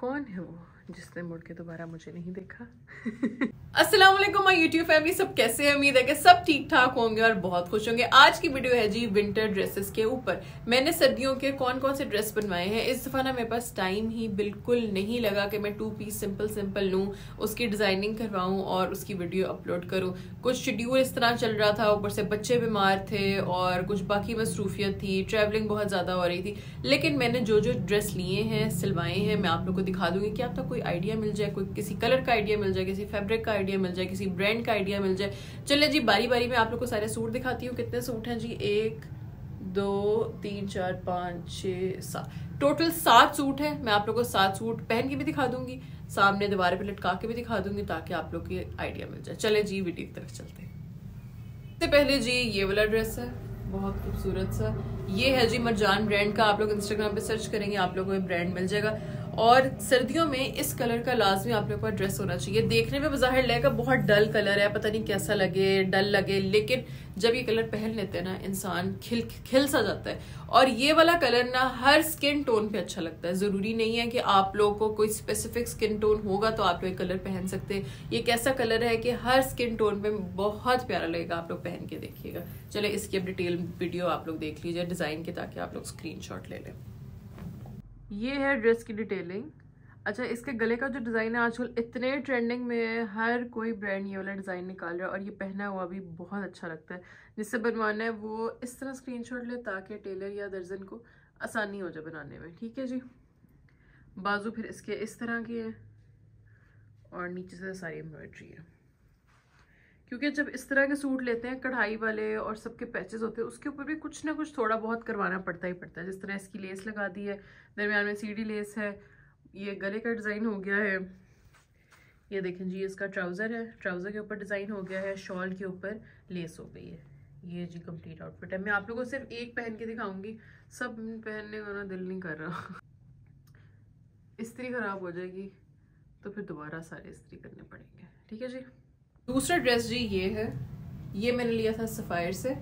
कौन है वो? जिसने मुड़ के दोबारा मुझे नहीं देखा। अस्सलाम वालेकुम माय यूट्यूब फैमिली सब कैसे हैं? उम्मीद है कि सब ठीक ठाक होंगे और बहुत खुश होंगे। आज की वीडियो है जी विंटर ड्रेसेस के ऊपर। मैंने सर्दियों के कौन कौन से ड्रेस बनवाए हैं? इस दफ़ा ना मेरे पास टाइम ही बिल्कुल नहीं लगा कि मैं टू पीस सिंपल सिंपल लूँ, उसकी डिज़ाइनिंग करवाऊँ और उसकी वीडियो अपलोड करूँ। कुछ शेड्यूल इस तरह चल रहा था, ऊपर से बच्चे बीमार थे और कुछ बाकी मसरूफियत थी ट्रैवलिंग बहुत ज़्यादा हो रही थी। लेकिन मैंने जो जो ड्रेस लिए हैं, सिलवाए हैं, मैं आप लोग को दिखा दूँगी कि आप तक कोई आइडिया मिल जाए, कोई किसी कलर का आइडिया मिल जाए, किसी फैब्रिक का आइडिया मिल जाए, किसी ब्रांड का आइडिया मिल जाए। चलिए जी बारी बारी में आप लोग को सारे सूट दिखाती हूँ। कितने सूट हैं जी? एक, दो, तीन, चार, पाँच छः सात। टोटल सात सूट है। मैं आप लोग को सात सूट पहन के भी दिखा दूँगी, सामने दीवार पे लटका के भी दिखा दूँगी ताकि आप लोग की आइडिया मिल जाए। चले जी वीडियो की तरफ़ चलते सबसे पहले जी, ये वाला ड्रेस है। बहुत खूबसूरत सा। ये है जी, मरजान ब्रांड का। आप लोग इंस्टाग्राम पे सर्च करेंगे, आप लोगों को ब्रांड मिल जाएगा। और सर्दियों में इस कलर का लाजमी आप लोग का ड्रेस होना चाहिए। देखने में बाहर लगेगा बहुत डल कलर है, पता नहीं कैसा लगे डल लगे, लेकिन जब ये कलर पहन लेते हैं ना, इंसान खिल खिल सा जाता है। और ये वाला कलर ना हर स्किन टोन पे अच्छा लगता है। ज़रूरी नहीं है कि आप लोगों को कोई स्पेसिफिक स्किन टोन होगा तो आप लोग ये कलर पहन सकते हैं। ये कैसा कलर है कि हर स्किन टोन पे बहुत प्यारा लगेगा आप लोग पहन के देखिएगा। चले इसकी अब डिटेल वीडियो आप लोग देख लीजिए डिज़ाइन के, ताकि आप लोग स्क्रीन ले लें। ये है ड्रेस की डिटेलिंग अच्छा इसके गले का जो डिज़ाइन है, आजकल इतने ट्रेंडिंग में है, हर कोई ब्रांड ये वाला डिज़ाइन निकाल रहा है और ये पहना हुआ भी बहुत अच्छा लगता है। जिससे बनवाना है, वो इस तरह स्क्रीनशॉट ले ताकि टेलर या दर्जन को आसानी हो जाए बनाने में। ठीक है जी? बाजू फिर इसके इस तरह की है और नीचे से सारी एम्ब्रॉयड्री है। क्योंकि जब इस तरह के सूट लेते हैं, कढ़ाई वाले और सबके पैचेस होते हैं, उसके ऊपर भी कुछ ना कुछ थोड़ा बहुत करवाना पड़ता ही पड़ता है। जिस तरह इसकी लेस लगा दी है, दरमियान में सीडी लेस है, ये गले का डिज़ाइन हो गया है। ये देखें जी, इसका ट्राउज़र है ट्राउज़र के ऊपर डिज़ाइन हो गया है शॉल के ऊपर लेस हो गई है। ये जी कंप्लीट आउटफिट है। मैं आप लोगों को सिर्फ़ एक पहन के दिखाऊँगी, सब पहनने का ना दिल नहीं कर रहा। इस्त्री ख़राब हो जाएगी तो फिर दोबारा सारे इस्त्री करने पड़ेंगे। ठीक है जी? दूसरा ड्रेस जी ये है। ये मैंने लिया था सफ़ायर से।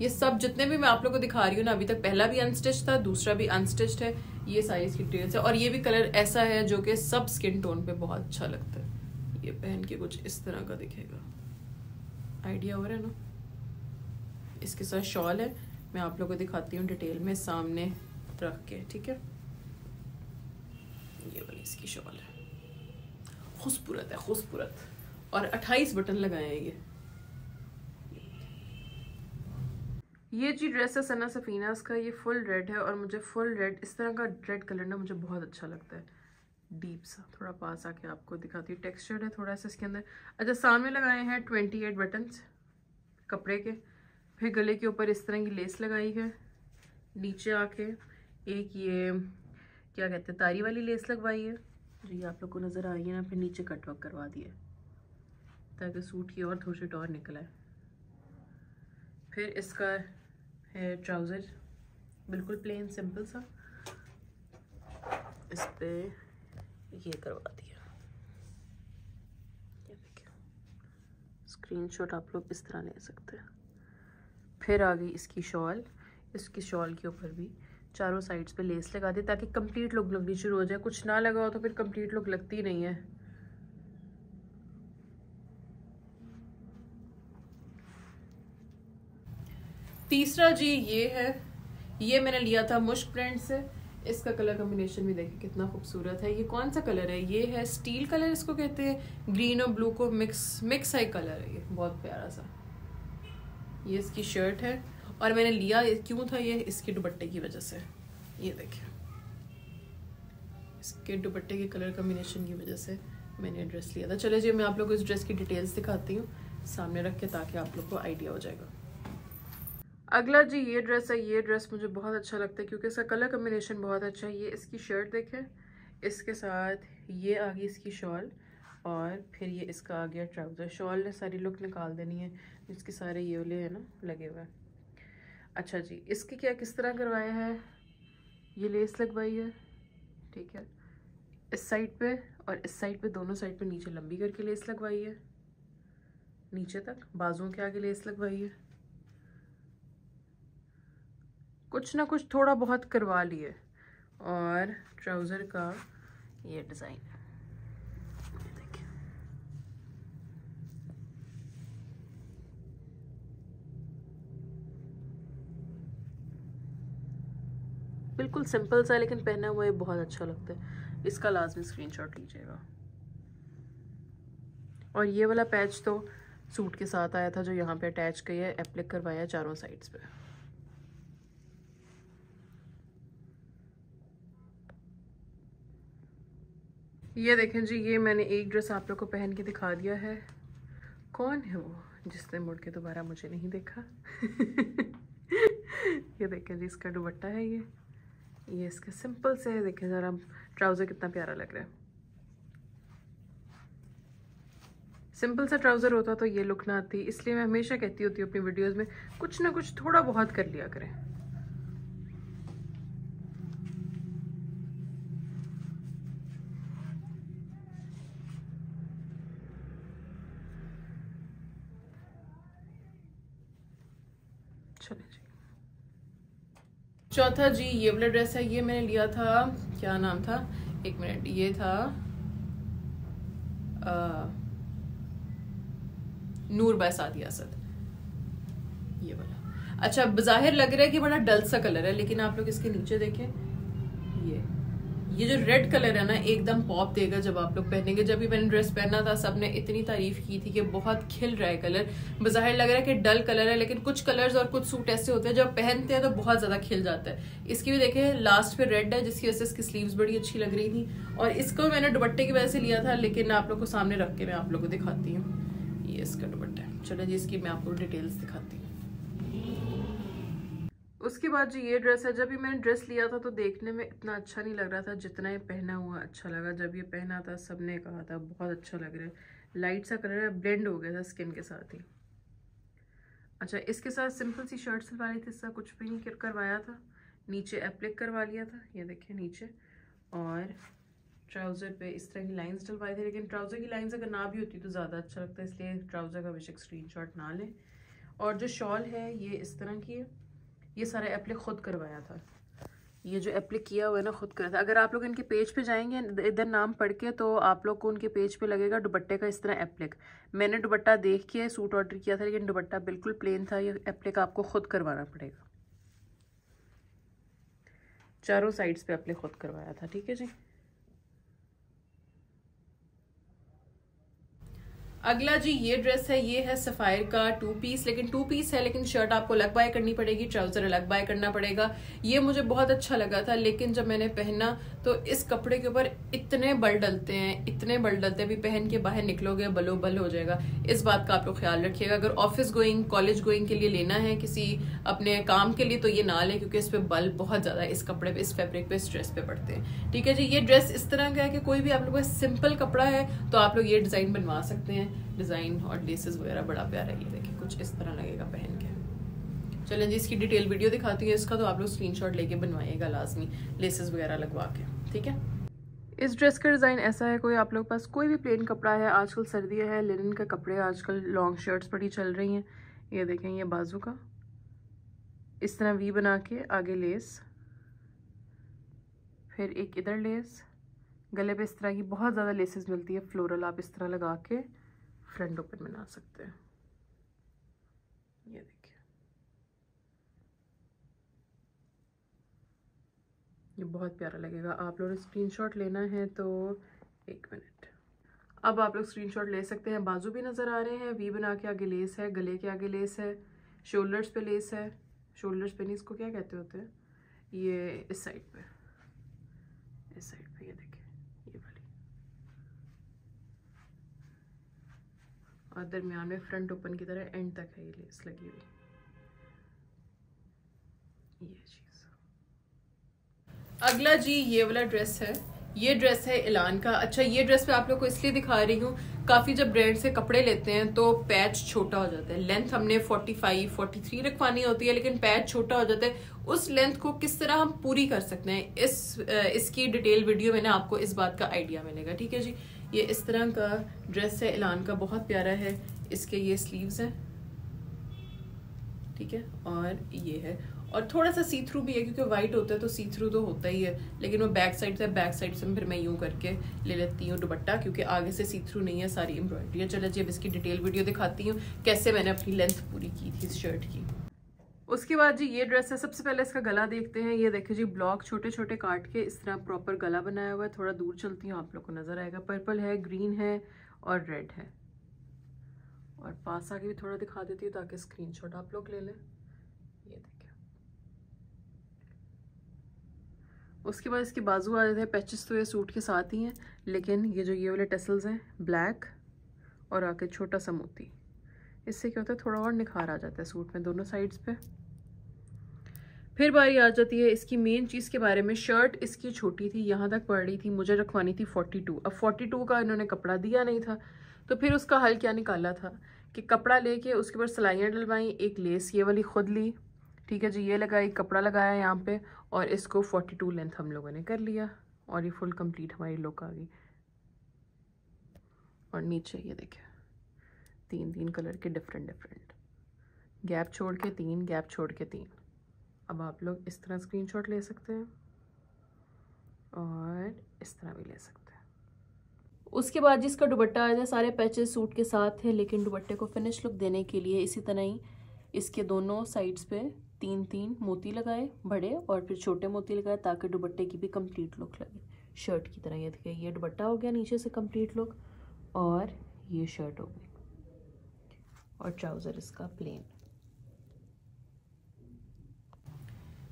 ये सब जितने भी मैं आप लोगों को दिखा रही हूँ ना, अभी तक पहला भी अनस्टिच था, दूसरा भी अनस्टिच्ड है। ये सारी इसकी डिटेल्स है और ये भी कलर ऐसा है जो कि सब स्किन टोन पे बहुत अच्छा लगता है। ये पहन के कुछ इस तरह का दिखेगा। आइडिया हो रहा है ना? इसके साथ शॉल है। मैं आप लोग को दिखाती हूँ डिटेल में सामने रख के, ठीक है? ये वाली इसकी शॉल है। खूबसूरत है खूबसूरत और 28 बटन लगाए हैं ये। ये जी ड्रेस है सना सफ़ीनास का ये फुल रेड है और मुझे फुल रेड इस तरह का रेड कलर ना मुझे बहुत अच्छा लगता है। डीप सा, थोड़ा पास आके आपको दिखाती हूँ। टेक्सचर्ड है थोड़ा सा इसके अंदर। अच्छा सामने लगाए हैं ट्वेंटी एट बटन्स कपड़े के। फिर गले के ऊपर इस तरह की लेस लगाई है। नीचे आके एक ये, क्या कहते हैं, तारी वाली लेस लगवाई है। जो ये आप लोग को नज़र आ रही है ना, फिर नीचे कटवर्क करवा दिया ताकि सूट की और थोड़ी टॉर निकल आए। फिर इसका है ट्राउज़र, बिल्कुल प्लेन सिंपल सा। इस पर ये करवा दिया। स्क्रीनशॉट आप लोग इस तरह ले सकते हैं। फिर आ गई इसकी शॉल इसकी शॉल के ऊपर भी चारों साइड्स पे लेस लगा दी ताकि कंप्लीट लुक लगनी शुरू हो जाए। कुछ ना लगा हो तो फिर कंप्लीट लुक लगती नहीं है। तीसरा जी ये है, ये मैंने लिया था मुश्क ब्रांड से। इसका कलर कॉम्बिनेशन भी देखिए कितना खूबसूरत है। ये कौन सा कलर है? ये है स्टील कलर इसको कहते हैं। ग्रीन और ब्लू को मिक्स मिक्स है कलर है ये। बहुत प्यारा सा। ये इसकी शर्ट है। और मैंने लिया क्यों था ये? इसके दुपट्टे की वजह से। ये देखिए। इसके दुपट्टे के कलर कॉम्बिनेशन की वजह से मैंने ड्रेस लिया था। चले जी, मैं आप लोग को इस ड्रेस की डिटेल्स दिखाती हूँ। सामने रख के ताकि आप लोग को आइडिया हो जाएगा। अगला जी, ये ड्रेस है, ये ड्रेस मुझे बहुत अच्छा लगता है क्योंकि इसका कलर कम्बिनेशन बहुत अच्छा है। ये इसकी शर्ट देखें, इसके साथ ये आ गई इसकी शॉल और फिर ये इसका आ गया ट्राउज़र शॉल ने सारी लुक निकाल देनी है, इसके सारे ये वाले हैं ना, लगे हुए। अच्छा जी, इसकी क्या, किस तरह करवाया है? ये लेस लगवाई है, ठीक है। इस साइड पे और इस साइड पे दोनों साइड पे नीचे लंबी करके लेस लगवाई है। नीचे तक बाजुओं के आगे लेस लगवाई है। कुछ ना कुछ थोड़ा बहुत करवा लिए। और ट्राउज़र का ये डिज़ाइन। बिल्कुल सिंपल सा, लेकिन पहना हुआ ये बहुत अच्छा लगता है। इसका लाजमी स्क्रीनशॉट लीजिएगा। और ये वाला पैच तो सूट के साथ आया था, जो यहाँ पे अटैच किया है एप्लिक करवाया चारों साइड्स पे। ये देखें जी, ये मैंने एक ड्रेस आप लोग को पहन के दिखा दिया है। कौन है वो जिसने मुड़ के दोबारा मुझे नहीं देखा? ये देखें जी, इसका दुपट्टा है ये। ये इसके सिंपल से है, देखें ज़रा ट्राउज़र कितना प्यारा लग रहा है। सिंपल सा ट्राउज़र होता तो ये लुक ना आती, इसलिए मैं हमेशा कहती होती हूँ अपनी वीडियोज़ में, कुछ ना कुछ थोड़ा बहुत कर लिया करें चले जी चौथा जी ये वाला ड्रेस है ये मैंने लिया था क्या नाम था? एक मिनट ये था आ, नूर बाय सादिया असद ये वाला। अच्छा बाहिर लग रहा है कि बड़ा डल सा कलर है लेकिन आप लोग इसके नीचे देखें। ये। ये जो रेड कलर है ना, एकदम पॉप देगा जब आप लोग पहनेंगे। जब भी मैंने ड्रेस पहना था, सबने इतनी तारीफ़ की थी कि बहुत खिल रहा है कलर बाहर लग रहा है कि डल कलर है, लेकिन कुछ कलर्स और कुछ सूट ऐसे होते हैं, जब पहनते हैं तो बहुत ज़्यादा खिल जाता है। इसकी भी देखें लास्ट पे रेड है, जिसकी वजह से इसकी स्लीव्स बड़ी अच्छी लग रही थी। और इसको मैंने दुपट्टे की वजह से लिया था, लेकिन आप लोग को सामने रख के मैं आप लोग को दिखाती हूँ। ये इसका दुपट्टा है। चलो जी, इसकी मैं आपको डिटेल्स दिखाती हूँ। उसके बाद जो ये ड्रेस है, जब भी मैंने ड्रेस लिया था तो देखने में इतना अच्छा नहीं लग रहा था जितना ये पहना हुआ अच्छा लगा। जब ये पहना था, सबने कहा था, बहुत अच्छा लग रहा है। लाइट सा कलर है ब्लेंड हो गया था स्किन के साथ ही। अच्छा इसके साथ सिंपल सी शर्ट सिलवाई थी, इसका कुछ भी नहीं करवाया था। नीचे एप्लिक करवा लिया था, ये देखिए नीचे। और ट्राउज़र पे इस तरह की लाइंस डलवाई थी, लेकिन ट्राउज़र की लाइंस अगर ना भी होती तो ज़्यादा अच्छा लगता है इसलिए ट्राउज़र का बेशक स्क्रीनशॉट ना लें। और जो शॉल है, ये इस तरह की है। ये सारा एप्लिक खुद करवाया था। ये जो एप्लिक किया हुआ है ना, खुद करा था। अगर आप लोग इनके पेज पे जाएँगे, इधर नाम पढ़ के तो आप लोग को उनके पेज पे लगेगा दुबट्टे का इस तरह एप्लिक मैंने दुबट्टा देख के सूट ऑर्डर किया था, लेकिन दुबट्टा बिल्कुल प्लेन था। ये एप्लिक आपको खुद करवाना पड़ेगा। चारों साइड्स पे एप्लिक खुद करवाया था, ठीक है जी? अगला जी, ये ड्रेस है, ये है सफायर का टू पीस लेकिन टू पीस है, लेकिन शर्ट आपको अलग बाय करनी पड़ेगी ट्राउज़र अलग बाय करना पड़ेगा। ये मुझे बहुत अच्छा लगा था, लेकिन जब मैंने पहना तो इस कपड़े के ऊपर इतने बल डलते हैं, इतने बल डलते हैं, अभी पहन के बाहर निकलोगे बलो बल हो जाएगा। इस बात का आप लोग ख्याल रखिएगा। अगर ऑफ़िस गोइंग कॉलेज गोइंग के लिए लेना है किसी अपने काम के लिए तो ये ना ले, क्योंकि इस पर बल बहुत ज़्यादा इस कपड़े पे, इस फेब्रिक पे, इस ड्रेस पे पड़ते हैं। ठीक है जी, ये ड्रेस इस तरह का है कि कोई भी आप लोग का सिंपल कपड़ा है तो आप लोग ये डिज़ाइन बनवा सकते हैं। डिज़ाइन और लेसेस वगैरह बड़ा प्यारा ये देखिए, कुछ इस तरह लगेगा पहन के। चलें जी, इसकी डिटेल वीडियो दिखाती है, इसका तो आप लोग स्क्रीनशॉट लेके बनवाइएगा लाजमी लेसेस वगैरह लगवा के, ठीक है? इस ड्रेस का डिज़ाइन ऐसा है, कोई आप लोग पास कोई भी प्लेन कपड़ा है, आजकल सर्दी है लिनन के कपड़े आजकल लॉन्ग शर्ट्स बड़ी चल रही हैं। ये देखें, ये बाजू का। इस तरह वी बना के आगे लेस फिर एक इधर लेस गले पे इस तरह की बहुत ज़्यादा लेसेस मिलती है फ्लोरल आप इस तरह लगा के फ्रंट ओपन बना सकते हैं। ये देखिए। ये बहुत प्यारा लगेगा। आप लोग स्क्रीनशॉट लेना है तो एक मिनट अब आप लोग स्क्रीनशॉट ले सकते हैं। बाजू भी नज़र आ रहे हैं। वी बना के आगे लेस है, गले के आगे लेस है शोल्डर्स पे लेस है। शोल्डर्स पे नहीं, इसको क्या कहते होते हैं? ये इस साइड पे। इस साइड पे ये देखिए और दरमियान में फ्रंट ओपन की तरह एंड तक है ये लेस लगी हुई। ये चीज़। अगला जी ये वाला ड्रेस है। ये ड्रेस है इलान का। अच्छा ये ड्रेस मैं आप लोग को इसलिए दिखा रही हूँ काफ़ी जब ब्रांड से कपड़े लेते हैं तो पैच छोटा हो जाता है। लेंथ हमने 45, 43 रखवानी होती है लेकिन पैच छोटा हो जाता है। उस लेंथ को किस तरह हम पूरी कर सकते हैं इस इसकी डिटेल वीडियो में ना आपको इस बात का आइडिया मिलेगा। ठीक है जी? ये इस तरह का ड्रेस है एलान का बहुत प्यारा है। इसके ये स्लीव्स हैं। ठीक है? और ये है। और थोड़ा सा सी थ्रू भी है, क्योंकि वाइट होता है तो सी थ्रू तो होता ही है। लेकिन वो बैक साइड से बैक साइड से फिर मैं यूँ करके ले लेती हूँ दुपट्टा, क्योंकि आगे से सी थ्रू नहीं है, सारी एम्ब्रॉयडरी है। चलो जी, अब इसकी डिटेल वीडियो दिखाती हूँ, कैसे मैंने अपनी लेंथ पूरी की थी इस शर्ट की। उसके बाद जी ये ड्रेस है, सबसे पहले इसका गला देखते हैं। ये देखिए जी ब्लॉक छोटे छोटे काट के इस तरह प्रॉपर गला बनाया हुआ है। थोड़ा दूर चलती हूँ, आप लोग को नज़र आएगा। पर्पल है ग्रीन है और रेड है। और पास आके भी थोड़ा दिखा देती हूँ ताकि स्क्रीनशॉट आप लोग ले लें। ये देखिए उसके बाद इसके बाजू आ जाते हैं पैचेस तो ये सूट के साथ ही हैं, लेकिन ये जो ये वाले टेसल्स हैं ब्लैक और आके छोटा सा मोती। इससे क्या होता है, थोड़ा और निखार आ जाता है सूट में दोनों साइड्स पे। फिर बारी आ जाती है इसकी मेन चीज़ के बारे में। शर्ट इसकी छोटी थी, यहाँ तक पड़ रही थी, मुझे रखवानी थी 42 अब 42 का इन्होंने कपड़ा दिया नहीं था तो फिर उसका हल क्या निकाला था? कि कपड़ा लेके उसके ऊपर सिलाइयाँ डलवाई, एक लेस ये वाली खुद ली, ठीक है जी, ये लगाई, कपड़ा लगाया यहाँ पे, और इसको 42 लेंथ हम लोगों ने कर लिया, और ये फुल कंप्लीट हमारी लुक आ गई। और नीचे ये देखिए तीन तीन कलर के डिफरेंट डिफरेंट गैप छोड़ के तीन गैप छोड़ के तीन। अब आप लोग इस तरह स्क्रीनशॉट ले सकते हैं और इस तरह भी ले सकते हैं। उसके बाद जिसका दुपट्टा आया था, सारे पैचेस सूट के साथ थे, लेकिन दुपट्टे को फिनिश लुक देने के लिए इसी तरह ही इसके दोनों साइड्स पे तीन तीन मोती लगाए, बड़े और फिर छोटे मोती लगाए, ताकि दुपट्टे की भी कंप्लीट लुक लगे। शर्ट की तरह ये देखिए ये दुपट्टा हो गया नीचे से कंप्लीट लुक और ये शर्ट हो गई। और ट्राउज़र इसका प्लेन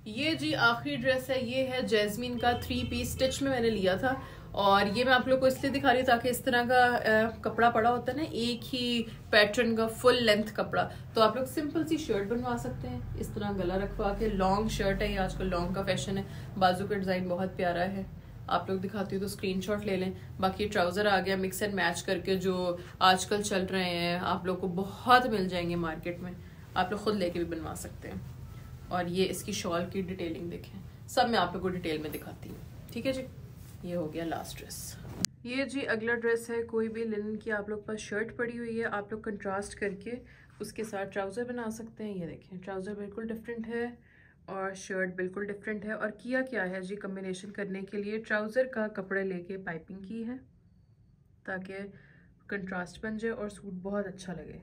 ये जी आखिरी ड्रेस है ये है जैस्मिन का थ्री पीस स्टिच में मैंने लिया था। और ये मैं आप लोग को इसलिए दिखा रही हूँ ताकि इस तरह का आ, कपड़ा पड़ा होता है ना एक ही पैटर्न का फुल लेंथ कपड़ा। तो आप लोग सिंपल सी शर्ट बनवा सकते हैं। इस तरह गला रखवा के लॉन्ग शर्ट है ये आजकल लॉन्ग का फ़ैशन है। बाजू का डिज़ाइन बहुत प्यारा है। आप लोग दिखाती हूँ तो स्क्रीनशॉट ले लें। बाकी ट्राउज़र आ गया मिक्स एंड मैच करके जो आजकल चल रहे हैं आप लोग को बहुत मिल जाएँगे मार्केट में। आप लोग खुद लेके भी बनवा सकते हैं। और ये इसकी शॉल की डिटेलिंग देखें। सब मैं आप लोग को डिटेल में दिखाती हूँ। ठीक है जी? ये हो गया लास्ट ड्रेस ये जी अगला ड्रेस है, कोई भी लिनन की आप लोग पास शर्ट पड़ी हुई है, आप लोग कंट्रास्ट करके उसके साथ ट्राउज़र बना सकते हैं। ये देखें ट्राउज़र बिल्कुल डिफरेंट है और शर्ट बिल्कुल डिफरेंट है। और किया क्या है जी कम्बिनेशन करने के लिए? ट्राउज़र का कपड़े लेके पाइपिंग की है ताकि कंट्रास्ट बन जाए और सूट बहुत अच्छा लगे।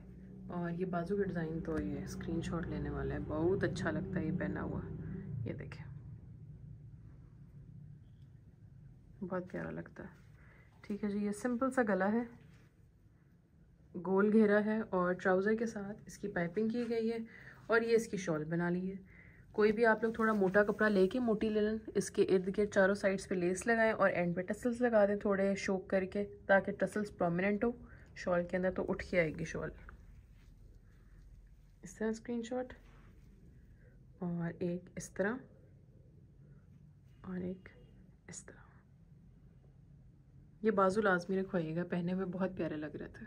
और ये बाजू का डिज़ाइन तो ये स्क्रीनशॉट लेने वाला है। बहुत अच्छा लगता है ये पहना हुआ। ये देखें। बहुत प्यारा लगता है। ठीक है जी, ये सिंपल सा गला है। गोल घेरा है और ट्राउज़र के साथ इसकी पाइपिंग की गई है और ये इसकी शॉल बना ली है। कोई भी आप लोग थोड़ा मोटा कपड़ा लेके मोटी लेलन इसके इर्द गिर्द चारों साइड्स पे लेस लगाएँ और एंड पे टसल्स लगा दें थोड़े शोक करके, ताकि टसल्स प्रोमिनेंट हो। शॉल के अंदर तो उठ के आएगी शॉल इस तरह स्क्रीनशॉट और एक इस तरह और एक इस तरह। ये बाजू लाजमी रखवाइएगा, पहने हुए बहुत प्यारे लग रहे थे।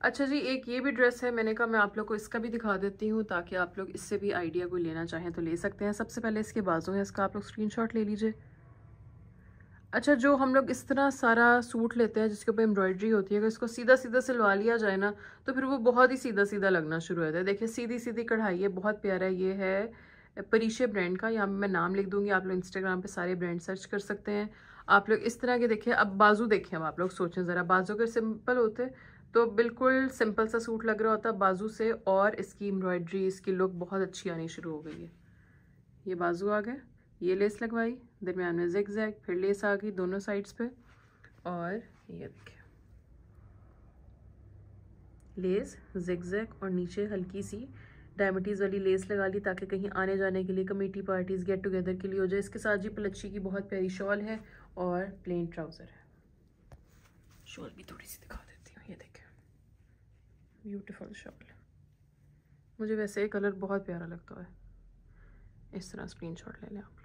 अच्छा जी, एक ये भी ड्रेस है, मैंने कहा मैं आप लोग को इसका भी दिखा देती हूँ ताकि आप लोग इससे भी आइडिया कोई लेना चाहें तो ले सकते हैं। सबसे पहले इसके बाजू है, इसका आप लोग स्क्रीनशॉट ले लीजिए। अच्छा जो हम लोग इस तरह सारा सूट लेते हैं, जिसके ऊपर एम्ब्रॉयडरी होती है, अगर इसको सीधा सीधा सिलवा लिया जाए ना तो फिर वो बहुत ही सीधा सीधा लगना शुरू हो जाता है। देखिए सीधी सीधी कढ़ाई है, बहुत प्यारा ये है परीशे ब्रांड का, यहाँ मैं नाम लिख दूँगी, आप लोग इंस्टाग्राम पे सारे ब्रांड सर्च कर सकते हैं। आप लोग इस तरह के देखिए, अब बाजू देखें अब आप लोग सोचें ज़रा, बाजू अगर सिंपल होते तो बिल्कुल सिंपल सा सूट लग रहा होता बाजू से, और इसकी एम्ब्रॉयडरी, इसकी लुक बहुत अच्छी आनी शुरू हो गई है। ये बाजू आ गए, ये लेस लगवाई। दरमियान में जिक जैक फिर लेस आ गई दोनों साइड्स पे। और ये देखिए लेस जिक जैक और नीचे हल्की सी डायमिटीज़ वाली लेस लगा ली ताकि कहीं आने जाने के लिए कमेटी पार्टीज़ गेट टुगेदर के लिए हो जाए। इसके साथ जी पलच्छी की बहुत प्यारी शॉल है और प्लेन ट्राउज़र है। शॉल भी थोड़ी सी दिखा देती हूँ, ये देखें। ब्यूटीफुल शॉल मुझे वैसे ये कलर बहुत प्यारा लगता है। इस तरह स्क्रीनशॉट ले लें आप।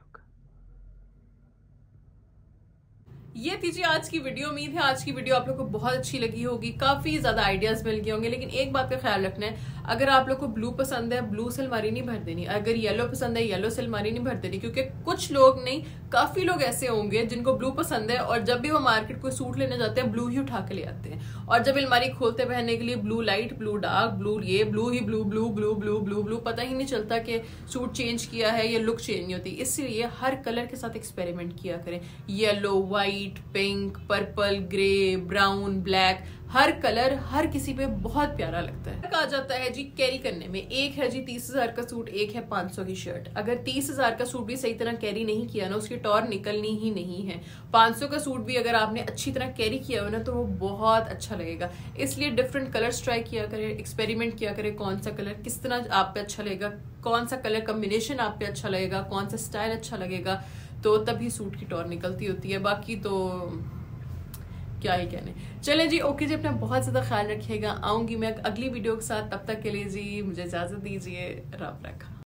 ये थी जी आज की वीडियो उम्मीद है, आज की वीडियो आप लोग को बहुत अच्छी लगी होगी, काफ़ी ज़्यादा आइडियाज़ मिल गए होंगे, लेकिन एक बात का ख्याल रखना है, अगर आप लोग को ब्लू पसंद है ब्लू से अलमारी नहीं भर देनी, अगर येलो पसंद है येलो से अलमारी नहीं भर देनी, क्योंकि कुछ लोग नहीं, काफ़ी लोग ऐसे होंगे जिनको ब्लू पसंद है, और जब भी वो मार्केट को सूट लेने जाते हैं ब्लू ही उठा के ले आते हैं। और जब अलमारी खोलते पहनने के लिए blue light blue dark blue ये ब्लू ही blue blue blue blue blue blue पता ही नहीं चलता कि सूट चेंज किया है या लुक चेंज नहीं होती। इसलिए हर कलर के साथ एक्सपेरिमेंट किया करें। Yellow white pink purple grey brown black हर कलर हर किसी पे बहुत प्यारा लगता है। कहा जाता है जी कैरी करने में। एक है जी तीस हज़ार का सूट एक है पाँच सौ की शर्ट अगर तीस हज़ार का सूट भी सही तरह कैरी नहीं किया ना, उसकी टॉर निकलनी ही नहीं है। पाँच सौ का सूट भी अगर आपने अच्छी तरह कैरी किया हो ना तो वो बहुत अच्छा लगेगा। इसलिए डिफरेंट कलर्स ट्राई किया करें एक्सपेरिमेंट किया करें, कौन सा कलर किस तरह आप पे अच्छा लगेगा, कौन सा कलर कॉम्बिनेशन आप पे अच्छा लगेगा, कौन सा स्टाइल अच्छा लगेगा। तो तभी सूट की टॉर निकलती होती है, बाकी तो क्या ही कहने। चले जी, ओके जी, अपना बहुत ज़्यादा ख्याल रखिएगा। आऊँगी मैं अगली वीडियो के साथ, तब तक के लिए जी, मुझे इजाज़त दीजिए, रब रखा।